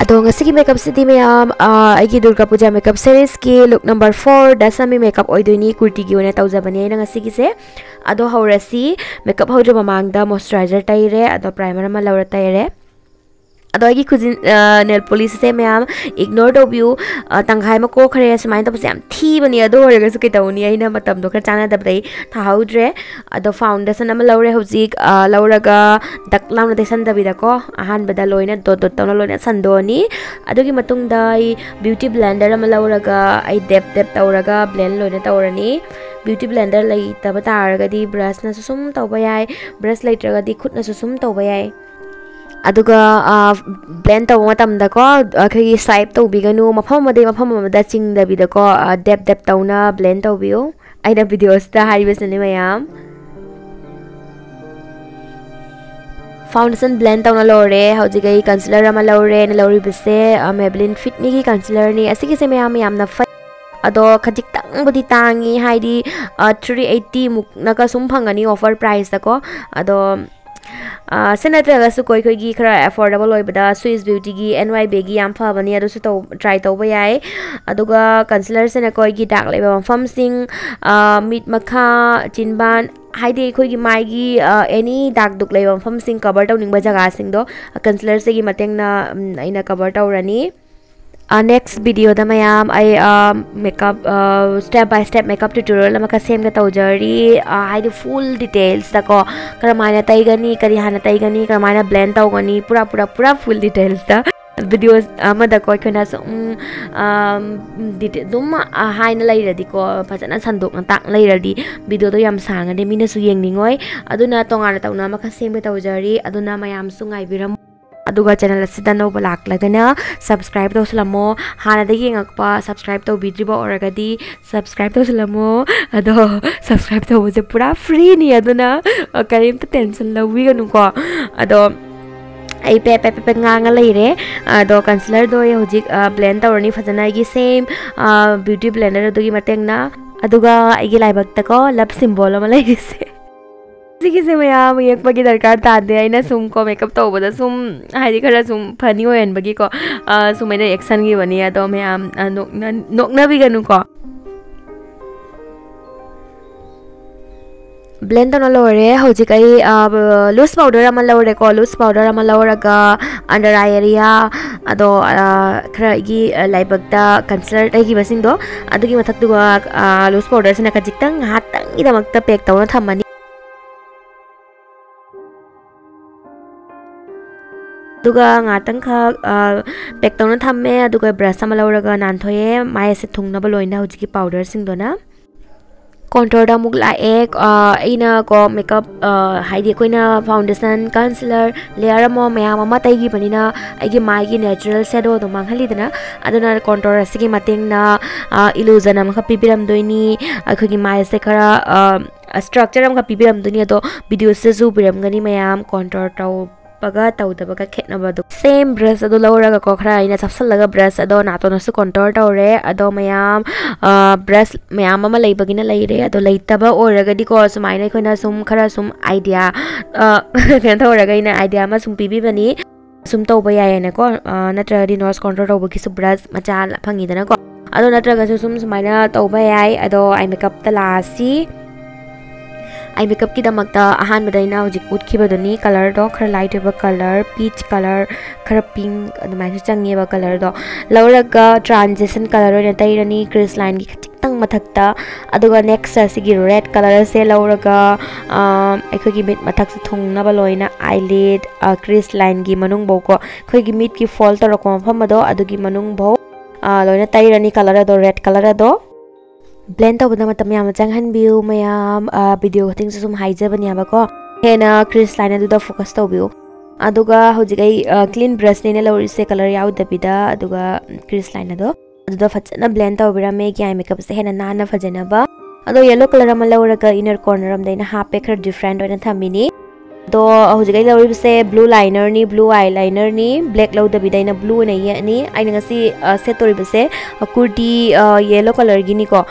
अदोंगे makeup से की Durga Puja makeup series की look number four Dashami makeup ओदनी kurti की तौजबने से अदो हौरसी मेकअप हौद्र ममांग मॉइस्चराइजर तैरे अदो प्राइमर लौर तैरे अदगी खुजिन नेल पोलिस से मैम इग्नोर तौबू तंखाई में कोखरे सूमाय तब से थीबने अदरगू कौनी अगर खर चादे थाहद्रे अद फाउंडेसन लौरे हजिक लौरग दक लाउन दैसनदीदको अहमद लोन दोट दोट तौन लोन सन्दोनी ब्यूटी ब्लेंडर लौरग देप डेप तौरग ब्लेंड लोन तौरनी ब्यूटी ब्लेंडर लेटब तारगदी ब्रशना सूम तब ब्रश लेटरगदी खुटना सूम तब अदुगा ब्लेंड तब मतम दको अखरी स्वाइप तौबिगनु मफम मदे मफम मदा चिंग दबी दको डेप डेप तौना ब्लेंड तौबियो आइना वीडियोस दा हारिबसने मयाम फाउंडेशन ब्लेंड तौना लौरे हौजिगई कंसीलर अमा लौरे ने लौरी बिसे मेबलिन फिटनी की कंसीलर ने ऐसे किसे मयाम यामना फै अदो खजिक तंगबुदी तांगी हाइदी 380 मुक नका सुम फंगनी ऑफ़र प्राइस दको अदो ꯑꯣꯐꯔ ꯄ꯭ꯔꯥꯏꯁꯇꯀꯣ ꯑꯗꯣ ꯁꯤ ꯅꯠꯇ꯭ꯔꯒꯁꯨꯀꯣ ꯑꯩꯈꯣꯏꯒꯤ ꯈꯔ ꯑꯦꯐꯣꯔꯗꯦꯕꯜ ꯑꯣꯏꯕꯗ ꯁ꯭ꯋꯤꯁ ꯕ꯭ꯌꯨꯇꯤꯒꯤ ꯑꯦꯟ ꯋꯥꯏ ꯕꯦꯒꯤ ꯌꯥꯝ ꯐꯕꯅꯤ ꯑꯗꯨꯁꯨ ꯇꯧ ꯇ꯭ꯔꯥꯏ ꯇꯧꯕ ꯌꯥꯏ ꯑꯗꯨꯒ ꯀꯟꯁꯤꯂꯔꯁꯤꯅꯀꯣ ꯑꯩꯒꯤ ꯗꯥꯛ ꯂꯩꯕ ꯃꯐꯝꯁꯤꯡ ꯃꯤꯠ ꯃꯈꯥ ꯆꯤꯟꯕꯥꯟ ꯍꯥꯏꯗꯤ ꯑꯩꯈꯣꯏꯒꯤ ꯃꯥꯏꯒꯤ ꯑꯦꯅꯤ ꯗꯥꯛ ꯗꯨꯛ ꯂꯩꯕ ꯃꯐꯝꯁꯤꯡ ꯀꯕꯔ ꯇꯧꯅꯤꯡꯕ ꯖꯒꯥꯁꯤꯡꯗꯣ ꯀꯟꯁꯤꯂꯔꯁꯤꯒꯤ ꯃꯇꯦꯡꯅ ꯑꯩꯅ ꯀꯕꯔ ꯇꯧꯔꯅꯤ next वीडियोदा ma'am eye makeup step by step makeup tutorial Amka सेमगा तौजरी हाइदि full details दको करमाइना तैगनी करी हाना तैगनी करमाइना ब्लेंड तौगनी पूरा पूरा पूरा फुल डिटेल्स दा वीडियोस अमदको अखना सम दुम हाइना लैरदीको फजना संदोक ताक लैरदी वीडियो तो याम सांगदे मिनसु येंगनिंगोय अदुना चेनल लाने सब्सक्राइब तौस लमो हादप सब्सक्राइब तौब्रीब और सब्सक्राइब तौस लमो अद सब्सक्राइब तब से पूरा फ्री नी कम टेंशन लवीगनको अद पे पे पे पे लेरे अद कंसलर दो ये होजिक ब्लेंड तौर फजनाई सेम ब्यूटी ब्लेंडर ब्लेंडरदेना अगर लाइब तक सिंबोल से ꯁꯤꯒꯤꯁꯦ ꯃꯌꯥꯝ ꯌꯦꯛꯄꯒꯤ ꯗꯔꯀꯥꯔ ꯇꯥꯗꯦ ꯑꯩꯅ ꯁꯨꯝ ꯀꯣ ꯃꯦꯀꯞ ꯇꯧꯕꯗ ꯁꯨꯝ ꯍꯥꯏꯗꯤ ꯈꯔ ꯁꯨꯝ ꯐꯅꯤ ꯑꯣꯏꯍꯟꯕꯒꯤꯀꯣ ꯁꯨꯃꯥꯏꯅ ꯑꯦꯛꯁꯟꯈꯤꯕꯅꯤ ꯑꯗꯣ ꯃꯌꯥꯝ ꯅꯣꯛꯅꯕꯤꯒꯅꯨꯀꯣ ब्लेंड तौना लोरे हजिक लूज पाउडर अमा लौरेको लूज पाउडर अमा लौरगा अंडर आई एरिया अदो खरगी लाइबक्ता कंसीलर तैगिबसिंदो अदुगी मथक्तुगा लूज पाउडर सिना खजिक्तंग हातंगिदमक्ता पेक तौना थम्मनी ꯑꯗꯨꯒ ꯉꯥꯛꯇꯪꯈꯛ ꯄꯦꯛ ꯇꯧꯅ ꯊꯝꯃꯦ ꯑꯗꯨꯒ ꯕ꯭ꯔꯁ ꯑꯃ ꯂꯧꯔꯒ ꯅꯥꯟꯊꯣꯛꯑꯦ ꯃꯥꯏ ꯑꯁꯦ ꯊꯨꯡꯅꯕ ꯂꯣꯏꯅ ꯍꯧꯖꯤꯛꯀꯤ ꯄꯥꯎꯗꯔꯁꯤꯡꯗꯨꯅ ꯀꯣꯟꯇꯣꯔꯗ ꯑꯃꯨꯛ ꯂꯥꯛꯑꯦ ꯑꯩꯅ ꯀꯣ ꯃꯦꯀꯞ ꯍꯥꯏꯗꯤ ꯑꯩꯈꯣꯏꯅ ꯐꯥꯎꯟꯗꯦꯁꯟ ꯀꯟꯁꯤꯂꯔ ꯂꯦꯌꯔ ꯑꯃ ꯃꯌꯥꯝ ꯑꯃ ꯇꯩꯈꯤꯕꯅꯤꯅ ꯑꯩꯒꯤ ꯃꯥꯏꯒꯤ ꯅꯦꯆꯔꯦꯜ ꯁꯦꯗꯣꯗꯣ ꯃꯥꯡꯍꯜꯂꯤꯗꯅ ꯑꯗꯨꯅ ꯀꯣꯟꯇꯣꯔ ꯑꯁꯤꯒꯤ ꯃꯇꯦꯡꯅ ꯏꯂꯨꯖꯟ ꯑꯃꯈꯛ ꯄꯤꯕꯤꯔꯝꯗꯣꯏꯅꯤ ꯑꯩꯈꯣꯏꯒꯤ ꯃꯥꯏꯁꯦ ꯈꯔ ꯁ꯭ꯇ꯭ꯔꯛꯆꯔ ꯑꯃꯈꯛ ꯄꯤꯕꯤꯔꯝꯗꯣꯏꯅꯤ ꯑꯗꯣ ꯚꯤꯗꯤꯑꯣꯁꯤꯗꯁꯨ ꯎꯕꯤꯔꯝꯒꯅꯤ ꯃꯌꯥꯝ ꯀꯣꯟꯇꯣꯔ ꯇꯧ ꯇꯧꯕꯒ ꯇꯧꯗꯕꯒ ꯈꯦꯠꯅꯕꯗꯣ ꯁꯦꯝ ꯕ꯭ꯔꯁ ꯑꯗꯨ ꯂꯧꯔꯒꯀꯣ ꯈꯔ ꯑꯩꯅ ꯆꯞꯁꯜꯂꯒ ꯕ꯭ꯔꯁ ꯑꯗꯣ ꯅꯥꯇꯣꯟꯅꯁꯨ ꯀꯣꯟꯇꯣꯔ ꯇꯧꯔꯦ ꯑꯗꯣ ꯃꯌꯥꯝ ꯕ꯭ꯔꯁ ꯃꯌꯥꯝ ꯑꯃ ꯂꯩꯕꯒꯤꯅ ꯂꯩꯔꯦ ꯑꯗꯣ ꯂꯩꯇꯕ ꯑꯣꯏꯔꯒꯗꯤꯀꯣ ꯁꯨꯃꯥꯏꯅ ꯑꯩꯈꯣꯏꯅ ꯁꯨꯝ ꯈꯔ ꯁꯨꯝ ꯑꯥꯏꯗꯤꯌꯥ ꯀꯩꯅꯣ ꯇꯧꯔꯒ ꯑꯩꯅ ꯑꯥꯏꯗꯤꯌꯥ ꯑꯃ ꯁꯨꯝ ꯄꯤꯕꯤꯕꯅꯤ ꯁꯨꯝ ꯇꯧꯕ ꯌꯥꯏꯌꯦꯅꯀꯣ ꯅꯠꯇ꯭ꯔꯒꯗꯤ ꯅꯣꯁ ꯀꯣꯟꯇ꯭ꯔꯣꯜ ꯇꯧꯕꯒꯤꯁꯨ ꯕ꯭ꯔꯁ ꯃꯆꯥ ꯐꯪꯉꯤꯗꯅꯀꯣ ꯑꯗꯣ ꯅꯠꯇ꯭ꯔꯒꯁꯨ ꯁꯨꯝ ꯁꯨꯃꯥꯏꯅ ꯇꯧꯕ ꯌꯥꯏ ꯑꯗꯣ ꯑꯥꯏ ꯃꯦꯀꯞꯇ ꯂꯥꯛꯑꯁꯤ आई मेकअप की दमक अहमद उठीबदनी कलर दो खर लाइट कलर पीच कलर खर पिंक अदुमाय चंगेब कलर दो लौरग ट्रांजिशन कलर तैरनी क्रिस लाइन की खितंग मथक्ता नेक्स्ट असिगी रेड कलर से लौरग अखोगी मिट मथक से थुंगनब लोइना आईलिड क्रिस लाइन की मनुंग बोको अखोगी मिट की फॉल तौरक मफम अदो अदुगी मनुंग भो लोइना तैरनी कलर अदो रेड कलर अदो ब्लेंड तौबदा मतम याम चंगहनबिउ मयाम वीडियो खतिंग सुम हाइजबनियाबको हेना क्रिस लाइन अदुदा फोकस तौबिउ अदुगा क्लीन ब्रश ने लौरिसे कलर याउदबिदा अदुगा क्रिस लाइन अदो अदुदा फजना ब्लेंड तौबिरामे कि आई मेकअप से हेना नाना फजनबा अदो येलो कलर अमा लौरगा इनर कॉर्नर हापे खर डिफरेंट ओइना थमिनी दो हजिक लौरिसे ब्लू लाइनर नि ब्लू आई लाइनर नि ब्लैक लौदबिदा ब्लू ने येनी आइना ngasi set kurti yellow colour गिनी को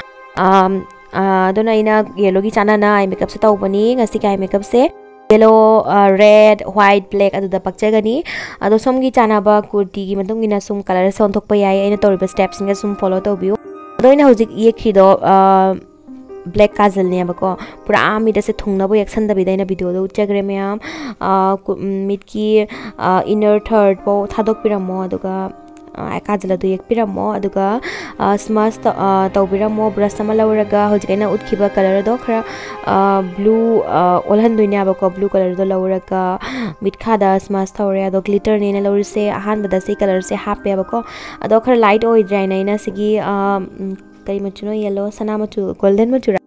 येलोगी चाना ना आई मेकअप से तौबनी आई मेकअप से येलो रेड व्हाइट ब्लैक अदुदा पक्चगनी अदो सोमगी चानाबा कुर्ती की मतलब सूम कलर से ओंथोक पयाई एने तोरिबा सूम ने सुम फॉलो तो बियो ये ब्लैक काजल ने को पूरा मिदा से थुंगना बो एक्शन दबि दैना वीडियो दो की इनर थर्ड पो थादोक पिरामो काजल अदु येकपिरमो अदुगा स्मस तौबिरमो ब्रश अमा लौरगा हौजिक अइना उतखिबा कलर दो खरा ब्लू ओलहनदुइना बको ब्लू कलर दो लौरगा मिटखादा स्मस तौरे अदो ग्लिटर नेना लौरिसे अहानबदा से कलर से हापे बको अदो खरा लाइट इना सिगी करी मचुनो येलो सना मचु गोल्डन मचु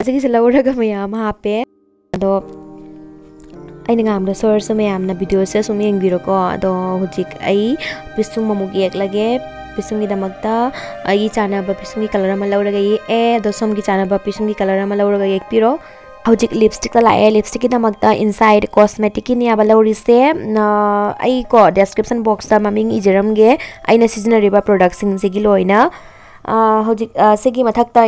सिगी लौरगा मयाम हापे अदो ꯑꯩꯅ ꯉꯥꯡꯕꯗ ꯁꯣꯔꯁꯨ ꯃꯌꯥꯝꯅ ꯚꯤꯗꯤꯑꯣꯁꯦ ꯁꯨꯝ ꯌꯦꯡꯕꯤꯔꯣꯀꯣ ꯑꯗꯣ ꯍꯧꯖꯤꯛ ꯑꯩ ꯄꯤꯁꯨꯝ ꯑꯃꯨꯛ ꯌꯦꯛꯂꯒꯦ ꯄꯤꯁꯨꯝꯒꯤꯗꯃꯛꯇ ꯑꯩꯒꯤ ꯆꯥꯅꯕ ꯄꯤꯁꯨꯝꯒꯤ ꯀꯂꯔ ꯑꯃ ꯂꯧꯔꯒ ꯌꯦꯛꯑꯦ ꯑꯗꯣ ꯁꯣꯝꯒꯤ ꯆꯥꯅꯕ ꯄꯤꯁꯨꯝꯒꯤ ꯀꯂꯔ ꯑꯃ ꯂꯧꯔꯒ ꯌꯦꯛꯄꯤꯔꯣ ꯍꯧꯖꯤꯛ ꯂꯤꯞꯁꯇꯤꯛꯇ ꯂꯥꯛꯑꯦ ꯂꯤꯞꯁꯇꯤꯛꯀꯤꯗꯃꯛꯇ ꯏꯟꯁꯥꯏꯠ ꯀꯣꯁꯃꯦꯇꯤꯛꯀꯤꯅꯦꯕ ꯂꯧꯔꯤꯁꯦ ꯑꯩꯀꯣ ꯗꯦꯁꯀ꯭ꯔꯤꯞꯁꯟ ꯕꯣꯛꯁꯇ ꯃꯃꯤꯡ ꯏꯖꯔꯝꯒꯦ ꯑꯩꯅ ꯁꯤꯖꯤꯟꯅꯔꯤꯕ ꯄ꯭ꯔꯣꯗꯛꯁꯤꯡꯁꯤꯒꯤ ꯂꯣꯏꯅ होगी मधक्त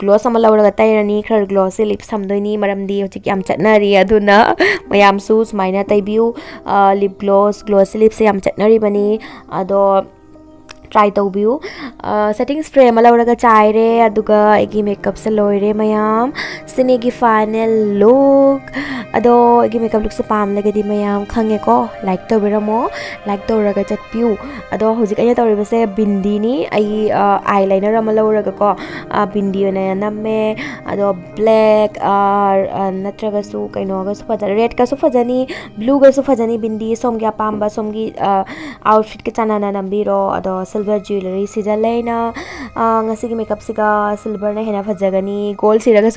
ग्लोस लौड़ी खर ग्लोस लिप सामदी होगी चटना मैं सूम तब लिप ग्लोस ग्लोस लिप से चटनाबी अद ट्राई तब सेटिंग स्प्रे लौड़ चाहे अगर मेकअप से लोरे मैम सिने की फाइनल लुक अदो एगी मेकअप लुक से पाम लगेदी मयाम खंगे को लाइक तौबिरमो लाइक तौरगा चटपियु अदो अइना तौरिबसे बिंदी नि आई लाइनर अमा लौरगा को बिंदी नम्मे अदो ब्लैक नत्रगसु कैनोगसु फजा रेड का फजनी ब्लू फजनी बिंदी सोमगी अपाम्बा सोमगी आउटफिट के चाना नम्बिरो अदो सिल्वर ज्वेलरी सिजलेना ngasi makeup siga silver na hena phajagani gold siraga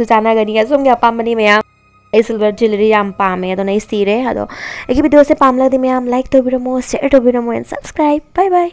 maya silver jewellery आम पामे स्थिर एक भिडियो से पाम लगे मैं लाइक तब तो शेयर तब तो एंड सब्सक्राइब बाय बाय